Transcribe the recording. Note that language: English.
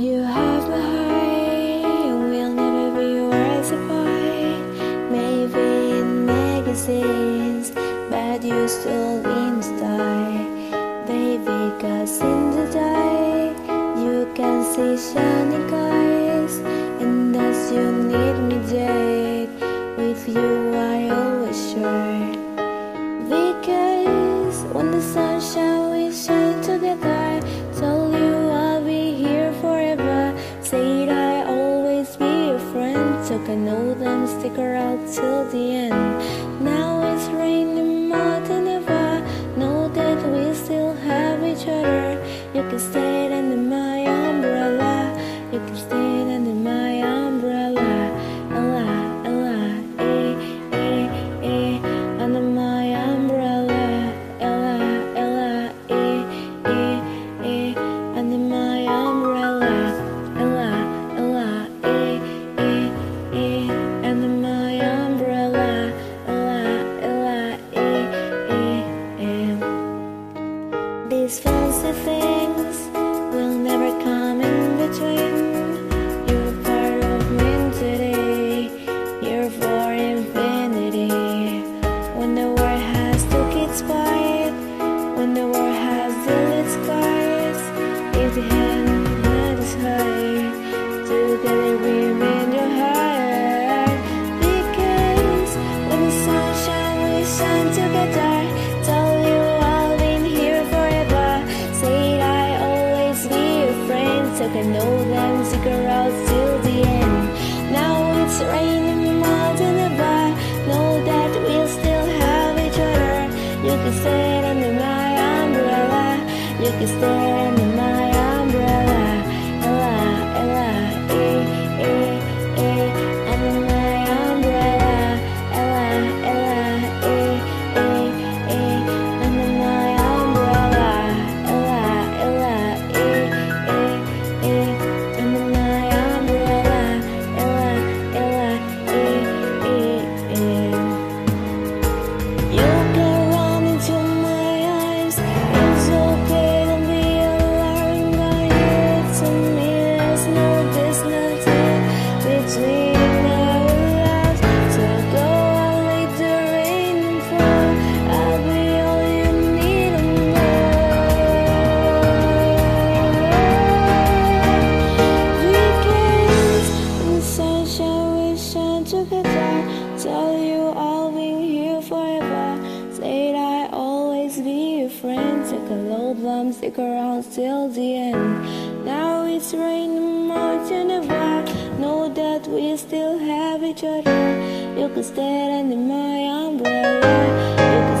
You have my heart, we'll never be worlds apart. Maybe in magazines, but you still in in the dark, you can see shining and you need me, with you. I know them stick around till the end. Now it's raining more than ever. Know that we still have each other. You can stay. like I know them, stick around till the end. Now it's raining more than ever, know that we'll still have each other. You can sit under my umbrella, you can stay. The old bum stick around till the end. Now it's raining much in the. Know that we still have each other. You could stand under my umbrella.